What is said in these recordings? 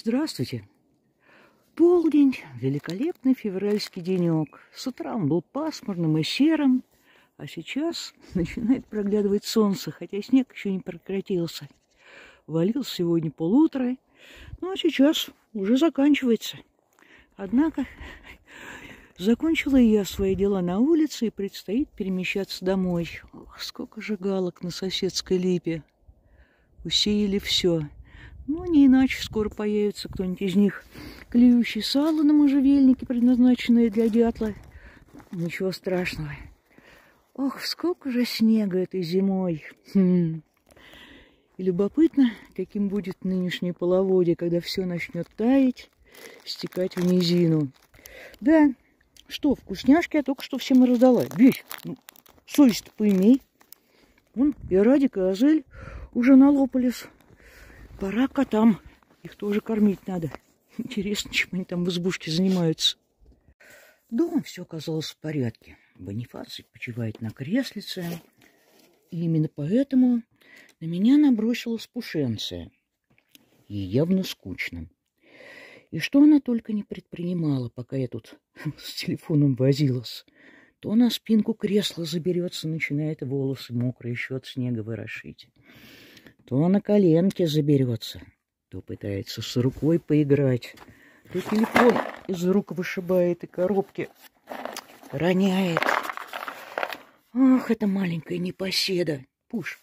Здравствуйте. Полдень, великолепный февральский денек. С утра он был пасмурным и серым, а сейчас начинает проглядывать солнце, хотя снег еще не прекратился. Валил сегодня полутора, ну а сейчас уже заканчивается. Однако закончила я свои дела на улице и предстоит перемещаться домой. Ох, сколько же галок на соседской липе. Усеяли все. Ну, не иначе скоро появится кто-нибудь из них, клюющий сало на можжевельнике, предназначенное для дятла. Ничего страшного. Ох, сколько же снега этой зимой. Хм. И любопытно, каким будет нынешнее половодье, когда все начнет таять, стекать в низину. Да, что, вкусняшки я только что всем раздала. Вещь, ну, совесть поимей. Вон и Радик, и Азель уже налопались. Пора котам. Их тоже кормить надо. Интересно, чем они там в избушке занимаются. Дома все оказалось в порядке. Бонифаций почивает на креслице. И именно поэтому на меня набросилась пушенция. Ей явно скучно. И что она только не предпринимала, пока я тут с телефоном возилась. То на спинку кресла заберется, начинает волосы мокрые еще от снега ворошить то на коленке заберется, то пытается с рукой поиграть, то телефон из рук вышибает и коробки роняет. Ах, это маленькая непоседа. Пуш,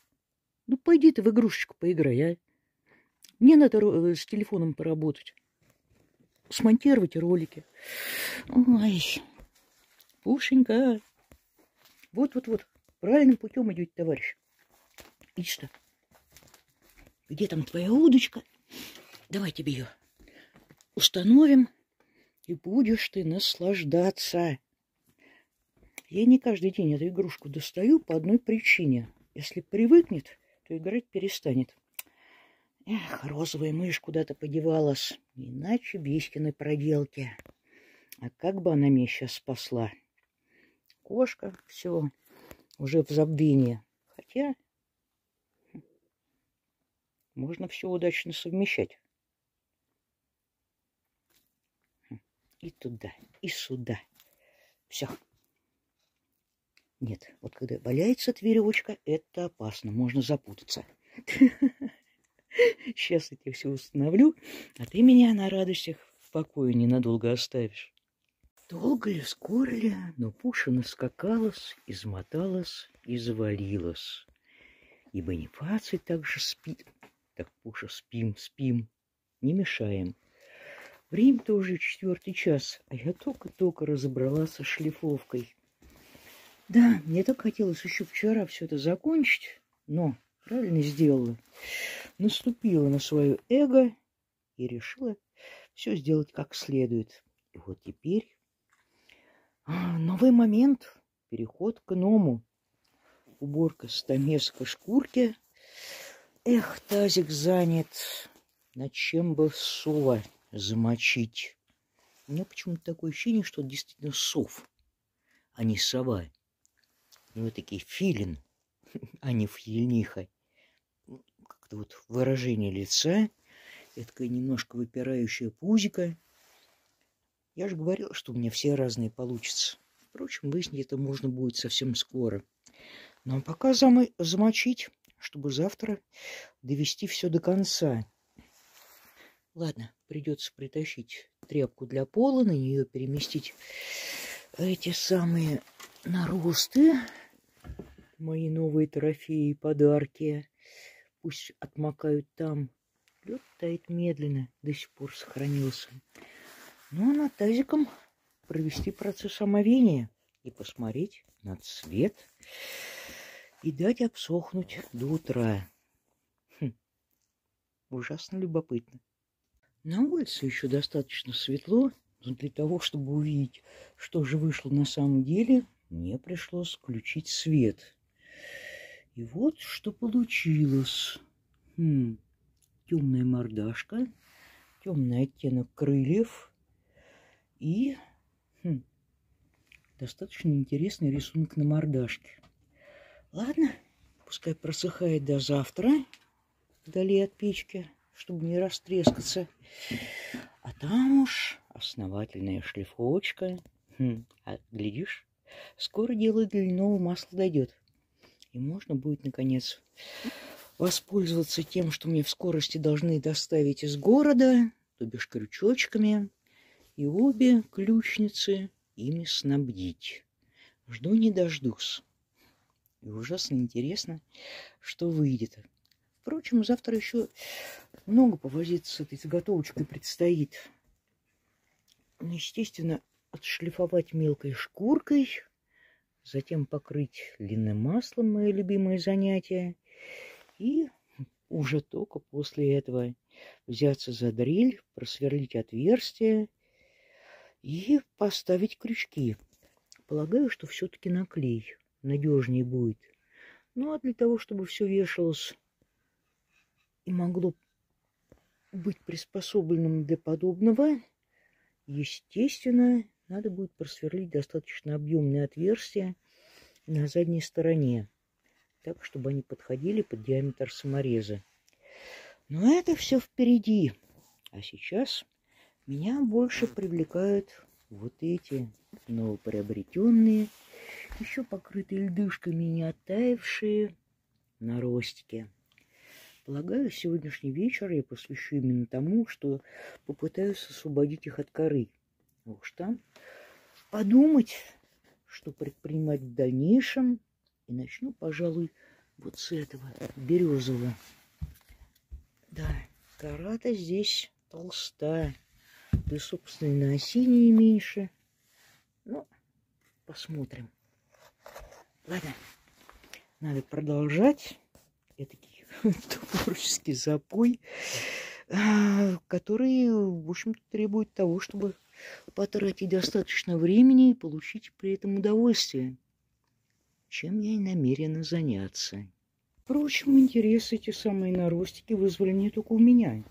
ну пойди ты в игрушечку поиграй, а. Мне надо э, с телефоном поработать. Смонтировать ролики. Ой, Пушенька. Вот-вот-вот. Правильным путем идете, товарищ. И что? Где там твоя удочка? Давай тебе ее установим, и будешь ты наслаждаться. Я не каждый день эту игрушку достаю по одной причине. Если привыкнет, то играть перестанет. Эх, розовая мышь куда-то подевалась. Иначе Бискины проделки. А как бы она меня сейчас спасла? Кошка, все, уже в забвении. Хотя можно все удачно совмещать. Хм. И туда, и сюда. Все. Нет, вот когда валяется эта веревочка, это опасно, можно запутаться. Сейчас я тебя все установлю, а ты меня на радостях в покое ненадолго оставишь. Долго ли, скоро ли, но Пушина скакалась, измоталась и завалилась. И Бонифаций также спит, так, Пуша, спим, спим, не мешаем. Время-то уже четвертый час, а я только-только разобралась со шлифовкой. Да, мне так хотелось еще вчера все это закончить, но правильно сделала. Наступила на свое эго и решила все сделать как следует. И вот теперь а, новый момент, переход к ному. Уборка стамеска шкурки Эх, тазик занят. На чем бы сова замочить? У меня почему-то такое ощущение, что это действительно сов, а не сова. И вот такие филин, а не фьельниха. Как-то вот выражение лица, такая немножко выпирающая пузика. Я же говорил, что у меня все разные получатся. Впрочем, выяснить это можно будет совсем скоро. Но пока замочить чтобы завтра довести все до конца. Ладно, придется притащить тряпку для пола, на нее переместить эти самые наросты, мои новые трофеи и подарки. Пусть отмокают там. Лед тает медленно, до сих пор сохранился. Ну, а над тазиком провести процесс омовения и посмотреть на цвет и дать обсохнуть до утра. Хм. Ужасно любопытно. На улице еще достаточно светло, но для того, чтобы увидеть, что же вышло на самом деле, мне пришлось включить свет. И вот что получилось. Хм. Темная мордашка, темный оттенок крыльев и хм, достаточно интересный рисунок на мордашке. Ладно, пускай просыхает до завтра, вдали от печки. чтобы не растрескаться. А там уж основательная шлифовочка. Хм, а глядишь, скоро дело для льняного масла дойдет. И можно будет, наконец, воспользоваться тем, что мне в скорости должны доставить из города, то бишь крючочками, и обе ключницы ими снабдить. Жду не дождусь. И ужасно интересно, что выйдет. Впрочем, завтра еще много повозиться с этой заготовочкой предстоит. Ну, естественно, отшлифовать мелкой шкуркой, затем покрыть льняным маслом, мое любимое занятие, и уже только после этого взяться за дрель, просверлить отверстие и поставить крючки. Полагаю, что все-таки наклей надежнее будет. Ну а для того, чтобы все вешалось и могло быть приспособленным для подобного, естественно, надо будет просверлить достаточно объемные отверстия на задней стороне, так, чтобы они подходили под диаметр самореза. Но это все впереди. А сейчас меня больше привлекают вот эти новоприобретенные, еще покрытые льдышками не оттаившие наростики. Полагаю, сегодняшний вечер я посвящу именно тому, что попытаюсь освободить их от коры. Уж там подумать, что предпринимать в дальнейшем, и начну, пожалуй, вот с этого березового. Да, кора-то здесь толстая, да, собственно, на осенние меньше. Ну, посмотрим. Ладно, надо продолжать. Этакий творческий запой, а, который, в общем-то, требует того, чтобы потратить достаточно времени и получить при этом удовольствие, чем я и намерена заняться. Впрочем, интерес эти самые наростики вызвали не только у меня.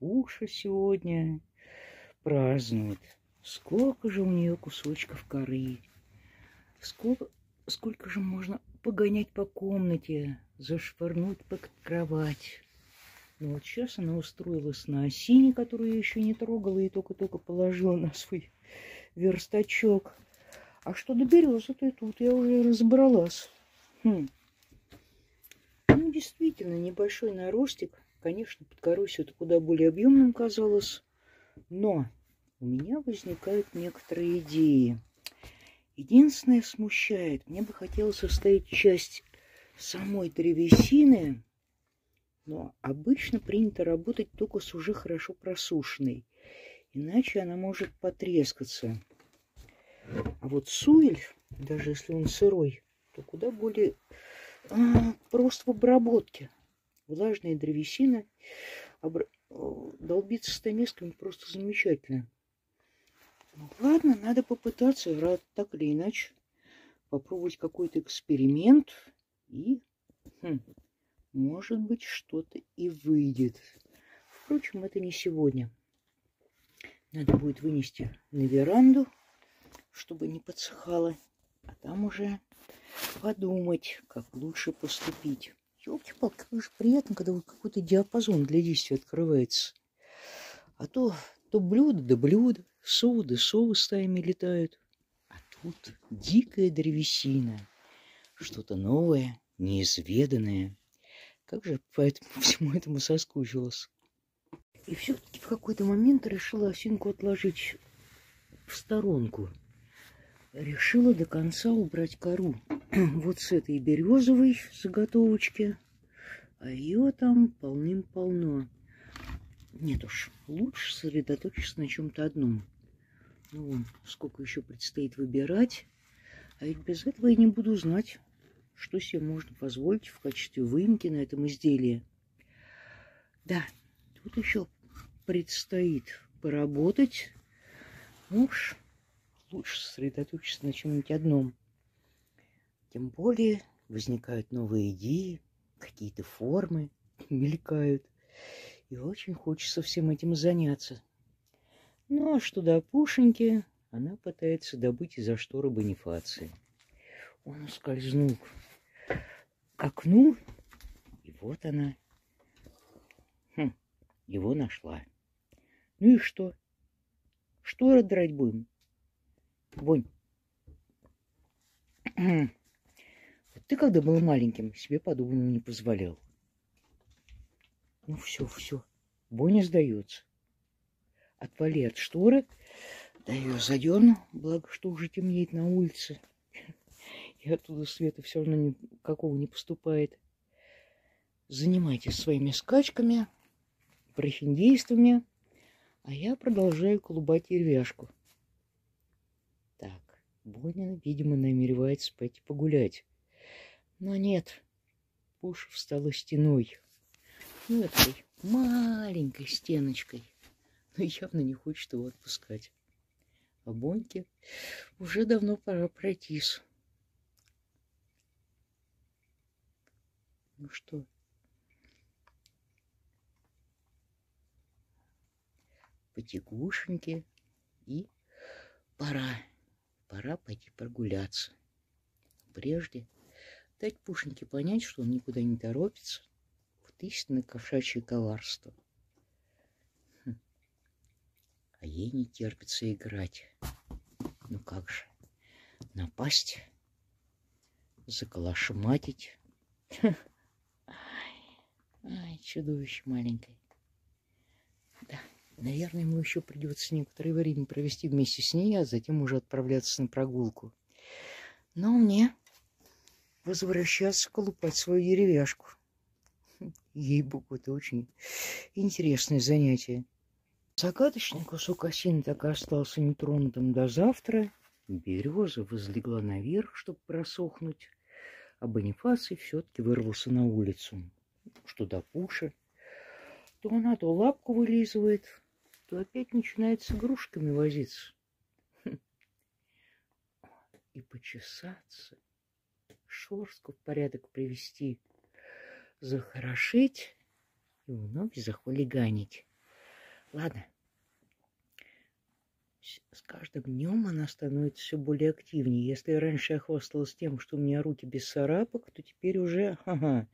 Уша сегодня празднует. Сколько же у нее кусочков коры. Сколько, сколько же можно погонять по комнате, зашвырнуть под кровать. Ну вот сейчас она устроилась на осине, которую я еще не трогала и только-только положила на свой верстачок. А что до березы, то и тут я уже разобралась. Хм. Ну, действительно, небольшой наростик. Конечно, под корой это куда более объемным казалось. Но у меня возникают некоторые идеи. Единственное смущает, мне бы хотелось оставить часть самой древесины, но обычно принято работать только с уже хорошо просушенной, иначе она может потрескаться. А вот суэль, даже если он сырой, то куда более а, прост в обработке. Влажная древесина обра... долбиться стамесками просто замечательно. Ладно, надо попытаться, так или иначе, попробовать какой-то эксперимент. И, хм, может быть, что-то и выйдет. Впрочем, это не сегодня. Надо будет вынести на веранду, чтобы не подсыхало. А там уже подумать, как лучше поступить. Елки-палки, как же приятно, когда вот какой-то диапазон для действия открывается. А то, то блюдо да блюдо, совы да совы стаями летают. А тут дикая древесина, что-то новое, неизведанное. Как же по этому, всему этому соскучилась. И все-таки в какой-то момент решила осинку отложить в сторонку. Решила до конца убрать кору. вот с этой березовой заготовочки. А ее там полным-полно. Нет уж, лучше сосредоточиться на чем-то одном. Ну, вон, сколько еще предстоит выбирать. А ведь без этого я не буду знать, что себе можно позволить в качестве выемки на этом изделии. Да, тут еще предстоит поработать. Ну уж, лучше сосредоточиться на чем-нибудь одном. Тем более возникают новые идеи, какие-то формы мелькают. И очень хочется всем этим заняться. Ну, а что до Пушеньки, она пытается добыть из-за шторы Бонифации. Он ускользнул к окну, и вот она. Хм, его нашла. Ну и что? Что драть будем? Вонь. Вот ты, когда был маленьким, себе подобного не позволял. Ну все, все. Боня сдается. Отвали от шторы. Да ее задерну, благо, что уже темнеет на улице. И оттуда света все равно никакого не поступает. Занимайтесь своими скачками, прохиндействами, а я продолжаю колубать деревяшку. Так, Боня, видимо, намеревается пойти погулять. Но нет, Пуша встала стеной. Ну, этой маленькой стеночкой. Но явно не хочет его отпускать. А Боньке уже давно пора пройтись. Ну что, потекушеньки и пора, пора пойти прогуляться. Прежде дать Пушеньке понять, что он никуда не торопится. Вот истинное кошачье коварство. Хм. А ей не терпится играть. Ну как же, напасть, заколошматить. Ай, чудовище маленькое. Да. Наверное, ему еще придется некоторое время провести вместе с ней, а затем уже отправляться на прогулку. Но мне возвращаться колупать свою деревяшку. Ей-богу, это очень интересное занятие. Загадочный кусок осины так и остался нетронутым до завтра. Береза возлегла наверх, чтобы просохнуть, а Бонифаций все-таки вырвался на улицу. Что до Пуши, то она то лапку вылизывает, то опять начинает с игрушками возиться. И почесаться, шорстку в порядок привести, захорошить и вновь захулиганить. Ладно. С каждым днем она становится все более активнее. Если раньше я хвасталась тем, что у меня руки без царапок, то теперь уже, ага,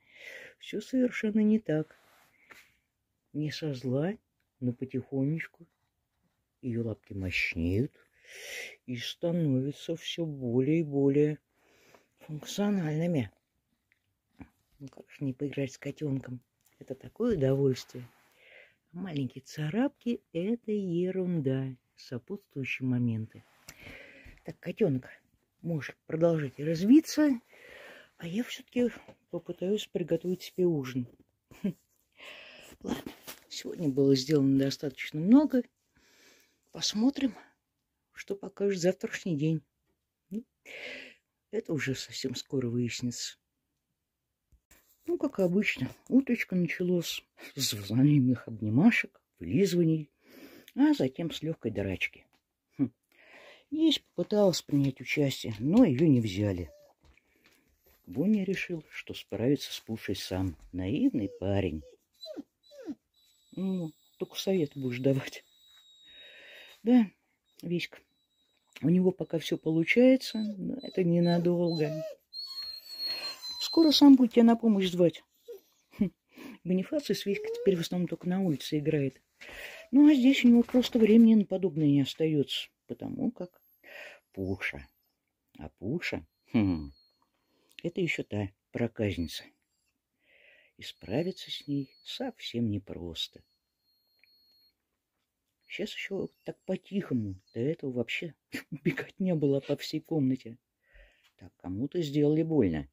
все совершенно не так. Не со зла, но потихонечку ее лапки мощнеют и становятся все более и более функциональными. Ну как же не поиграть с котенком? Это такое удовольствие. А маленькие царапки – это ерунда, сопутствующие моменты. Так, котенок, можешь продолжить развиться, а я все-таки попытаюсь приготовить себе ужин. Ладно. Сегодня было сделано достаточно много. Посмотрим, что покажет завтрашний день. Ну, это уже совсем скоро выяснится. Ну, как обычно, уточка началось с взаимных обнимашек, вылизываний, а затем с легкой драчки. Хм. Есть попыталась принять участие, но ее не взяли. Боня решил, что справится с Пушей сам. Наивный парень. Ну, только совет будешь давать. Да, Виська, у него пока все получается, но это ненадолго. Скоро сам будет тебя на помощь звать. Хм, Бонифаций с Виськой теперь в основном только на улице играет. Ну, а здесь у него просто времени на подобное не остается, потому как Пуша. А Пуша, хм, это еще та проказница и справиться с ней совсем непросто. Сейчас еще так по-тихому, до этого вообще бегать не было по всей комнате. Так, кому-то сделали больно.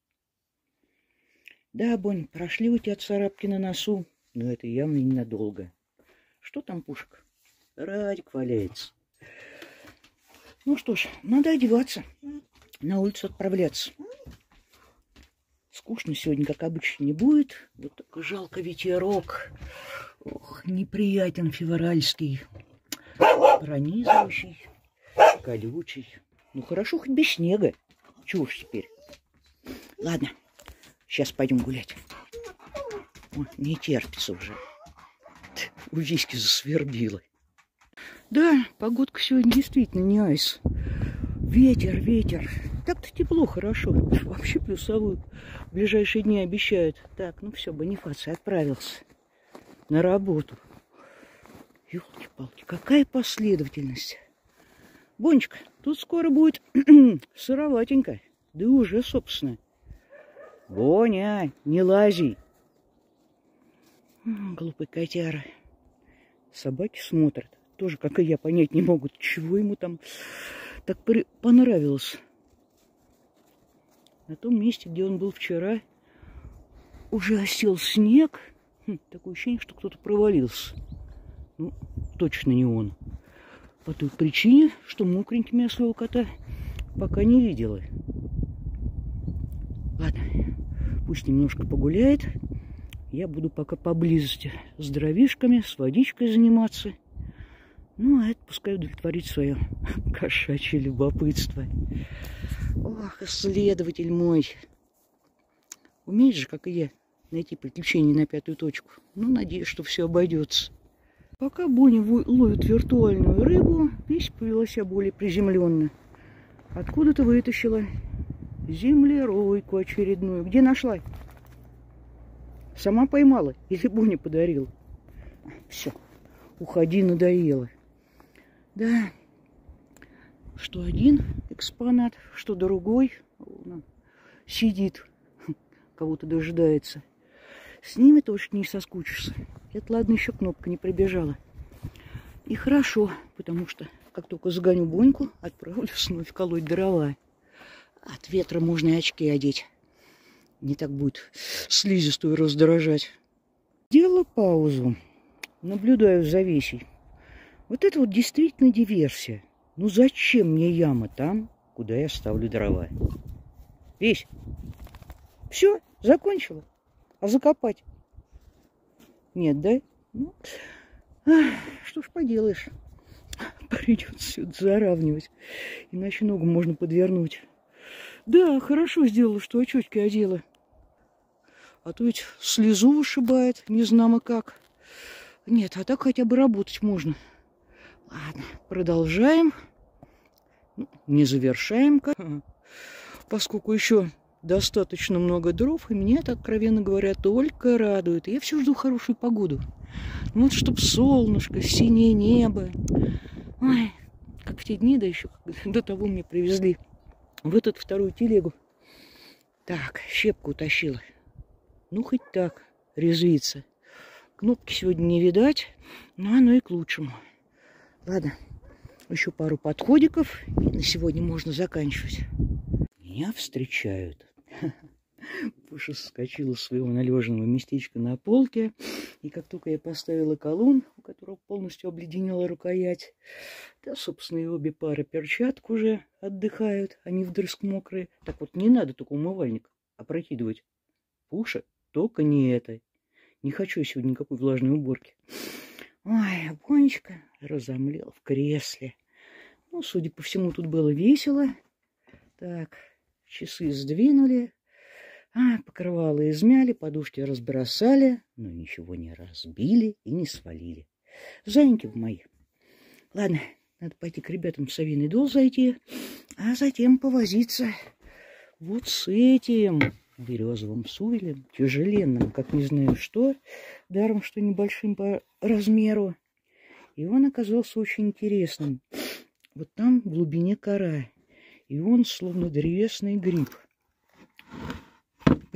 Да, Бонь, прошли у тебя царапки на носу, но это явно ненадолго. Что там, Пушек? Радик валяется. Ну что ж, надо одеваться, на улицу отправляться. Скучно сегодня, как обычно, не будет. Вот только жалко ветерок. Ох, неприятен февральский. Пронизывающий, колючий. Ну, хорошо, хоть без снега. Чего уж теперь. Ладно, сейчас пойдем гулять. О, не терпится уже. У Виськи засвербило. Да, погодка сегодня действительно не айс. Ветер, ветер. Так-то тепло, хорошо. Вообще плюсовую в ближайшие дни обещают. Так, ну все, Бонифаций отправился на работу. Ёлки-палки, какая последовательность. Бонечка, тут скоро будет сыроватенько. Да уже, собственно. Боня, не лази. Глупый котяра. Собаки смотрят. Тоже, как и я, понять не могут, чего ему там так понравилось. На том месте, где он был вчера, уже осел снег. Хм, такое ощущение, что кто-то провалился. Ну, точно не он. По той причине, что мокренькими я своего кота пока не видела. Пусть немножко погуляет. Я буду пока поблизости с дровишками, с водичкой заниматься. Ну, а это пускай удовлетворит свое кошачье любопытство. Ох, исследователь мой. Умеешь же, как и я, найти приключения на пятую точку. Ну, надеюсь, что все обойдется. Пока Бонни ловит виртуальную рыбу, весь повела себя более приземленно. Откуда-то вытащила землеройку очередную. Где нашла? Сама поймала или Бонни подарила? Все, уходи, надоело. Да, что один экспонат, что другой сидит, кого-то дожидается. С ними точно не соскучишься. Это ладно, еще кнопка не пробежала. И хорошо, потому что как только загоню боньку, отправлюсь вновь колоть дрова. От ветра можно и очки одеть. Не так будет слизистую раздражать. Делаю паузу. Наблюдаю за весей. Вот это вот действительно диверсия. Ну зачем мне яма там, куда я ставлю дрова? Весь. Все, закончила. А закопать? Нет, да? Ну, что ж поделаешь. Придется все заравнивать. Иначе ногу можно подвернуть. Да, хорошо сделала, что очечки одела. А то ведь слезу вышибает, не знамо как. Нет, а так хотя бы работать можно. Ладно, продолжаем. Ну, не завершаем, поскольку еще достаточно много дров, и меня это, откровенно говоря, только радует. Я все жду хорошую погоду. Ну вот, чтобы солнышко, синее небо. Ой, как в те дни, да еще до того мне привезли в этот вторую телегу. Так, щепку утащила. Ну, хоть так, резвиться. Кнопки сегодня не видать, но оно и к лучшему. Ладно, еще пару подходиков, и на сегодня можно заканчивать. Меня встречают Пуша соскочила с своего належного местечка на полке, и как только я поставила колун, у которого полностью обледенела рукоять, да, собственно, и обе пары перчаток уже отдыхают, они вдрызг мокрые. Так вот, не надо только умывальник опрокидывать. Пуша, только не это. Не хочу сегодня никакой влажной уборки. Ой, Бонечка разомлел в кресле. Ну, судя по всему, тут было весело. Так, Часы сдвинули, а покрывало измяли, подушки разбросали, но ничего не разбили и не свалили. Зайки в мои. Ладно, надо пойти к ребятам в совиный дол зайти, а затем повозиться вот с этим березовым сувелем, тяжеленным, как не знаю что, даром, что небольшим по размеру. И он оказался очень интересным. Вот там в глубине кора и он словно древесный гриб,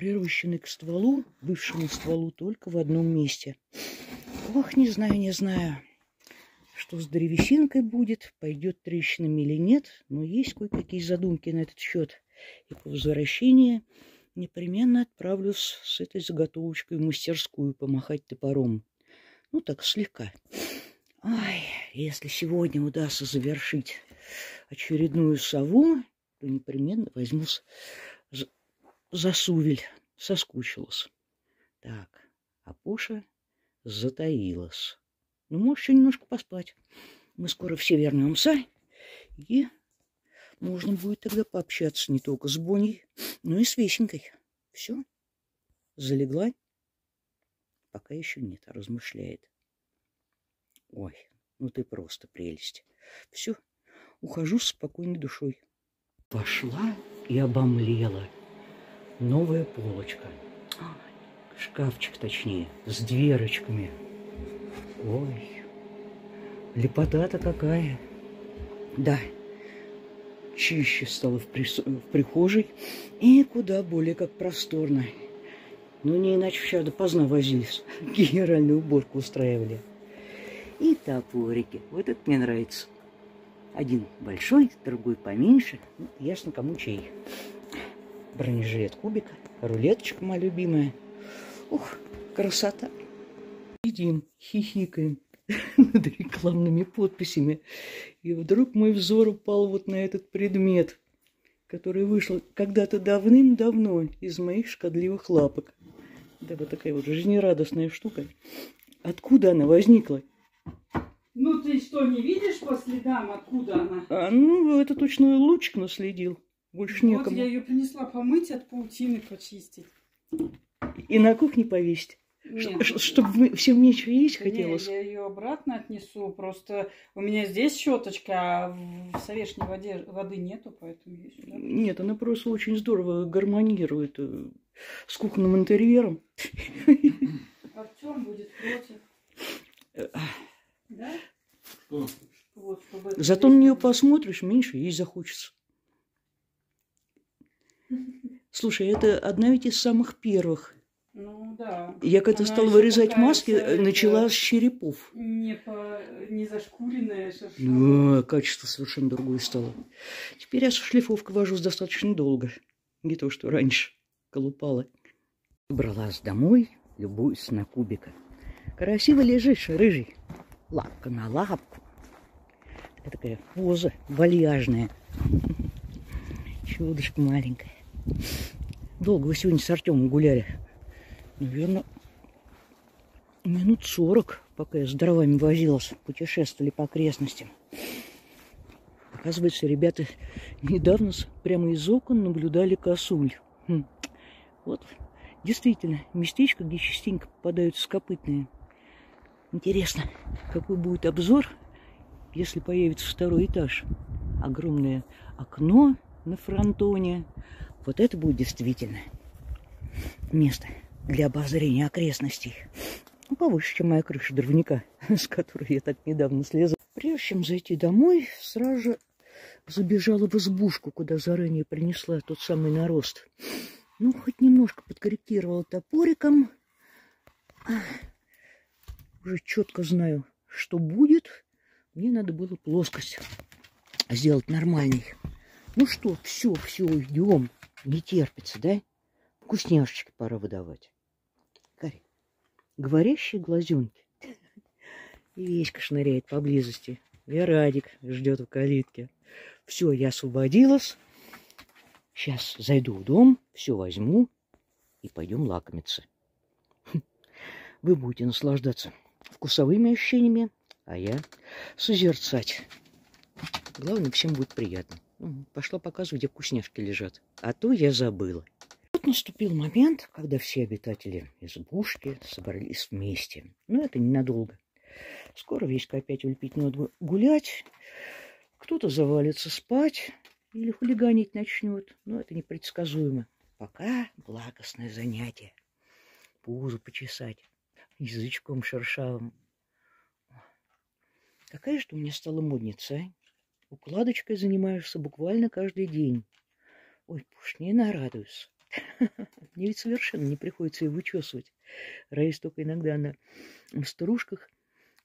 прирощенный к стволу, бывшему стволу, только в одном месте. Ох, не знаю, не знаю, что с древесинкой будет, пойдет трещинами или нет, но есть кое-какие задумки на этот счет. И по возвращении непременно отправлюсь с этой заготовочкой в мастерскую помахать топором. Ну, так, слегка. Ай, если сегодня удастся завершить очередную сову, то непременно возьму за, за сувель. Соскучилась. Так, а Пуша затаилась. Ну, можешь еще немножко поспать. Мы скоро все вернемся. И можно будет тогда пообщаться не только с Боней, но и с Весенькой. Все. Залегла? Пока еще нет, а размышляет. Ой, ну ты просто прелесть. Все, ухожу с спокойной душой. Пошла и обомлела. Новая полочка. Шкафчик, точнее, с дверочками. Ой, Лепота-то какая. Да, чище стало в, прис... в прихожей и куда более как просторно. Ну, не иначе вчера допоздна возились, генеральную уборку устраивали. И топорики. Вот это мне нравится. Один большой, другой поменьше. Ну, ясно, кому чей. Бронежилет кубика, рулеточка моя любимая. Ух, красота. Сидим, хихикаем над рекламными подписями. И вдруг мой взор упал вот на этот предмет, который вышел когда-то давным-давно из моих шкодливых лапок. Да, вот такая вот жизнерадостная штука. Откуда она возникла? Ну ты что, не видишь по следам, откуда она? А, ну, это точно лучик наследил. Больше вот некому. я ее принесла помыть, от паутины почистить. И на кухне повесить. Нет, Чтобы всем нечего есть не, хотелось. я ее обратно отнесу. Просто у меня здесь щеточка, а в совешней воде воды нету, поэтому я сюда. Нет, она просто очень здорово гармонирует э, с кухонным интерьером. Артем будет против. Да? Что? Вот, чтобы Зато на нее посмотришь, меньше есть захочется. Слушай, это одна ведь из самых первых. Ну да. Я когда Она стала вырезать маски, начала с черепов. Не, по... не зашкуренная шершавая. Да, качество совершенно другое стало. Теперь я со шлифовкой вожусь достаточно долго. Не то, что раньше колупала. Добралась домой, любуюсь на кубика. Красиво лежишь, рыжий. Лапка на лапку. Такая поза вальяжная. Чудышко маленькое. Долго вы сегодня с Артемом гуляли? Наверное, минут сорок, пока я с дровами возилась, путешествовали по окрестностям. Оказывается, ребята недавно прямо из окон наблюдали косуль. Хм. Вот, действительно, местечко, где частенько попадаются копытные. Интересно, какой будет обзор, если появится второй этаж. Огромное окно на фронтоне. Вот это будет действительно место для обозрения окрестностей. Ну, повыше, чем моя крыша дровника, с которой я так недавно слезла. Прежде чем зайти домой, сразу же забежала в избушку, куда заранее принесла тот самый нарост. Ну, хоть немножко подкорректировала топориком. Ах, Уже четко знаю, что будет. Мне надо было плоскость сделать нормальной. Ну что, все, все, идем. Не терпится, да? Вкусняшечки пора выдавать. Кари, говорящие глазенки. И Веська шныряет поблизости. И ждет в калитке. Все, я освободилась. Сейчас зайду в дом, все возьму и пойдем лакомиться. Хм. Вы будете наслаждаться вкусовыми ощущениями, а я созерцать. Главное, всем будет приятно. Пошла показывать, где вкусняшки лежат. А то я забыла. Вот наступил момент, когда все обитатели избушки собрались вместе. Но это ненадолго. Скоро Веська опять улепить надо гулять. Кто-то завалится спать или хулиганить начнет. Но это непредсказуемо. Пока благостное занятие. Пузо почесать язычком шершавым. Какая же ты у меня стала модница, а? Укладочкой занимаешься буквально каждый день. Ой, пушни нарадуюсь. Мне ведь совершенно не приходится ее вычесывать. Раис только иногда на стружках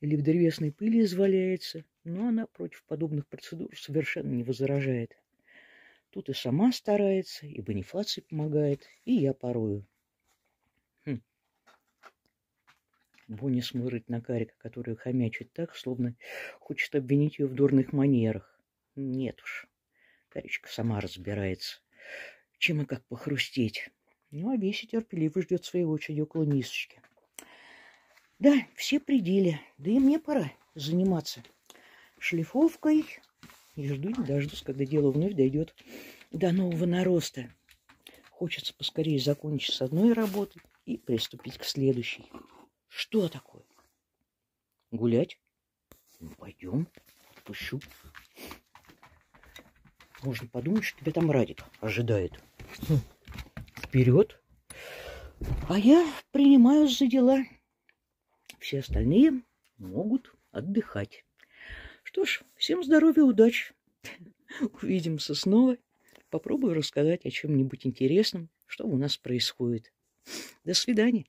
или в древесной пыли изваляется, но она против подобных процедур совершенно не возражает. Тут и сама старается, и Бонифаций помогает, и я порою. Хм. Бонни смотрит на Карика, который хомячит так, словно хочет обвинить ее в дурных манерах. Нет уж, Каричка сама разбирается, чем и как похрустеть. Ну, а Веся терпеливо ждет своей очереди около мисочки. Да, все пределы, да и мне пора заниматься шлифовкой. И жду не дождусь, когда дело вновь дойдет до нового нароста. Хочется поскорее закончить с одной работой и приступить к следующей. Что такое? Гулять? Ну, пойдем, пущу. Можно подумать, что тебя там Радик ожидает. Вперед. А я принимаюсь за дела. Все остальные могут отдыхать. Что ж, всем здоровья, удачи. Увидимся снова. Попробую рассказать о чем-нибудь интересном, что у нас происходит. До свидания.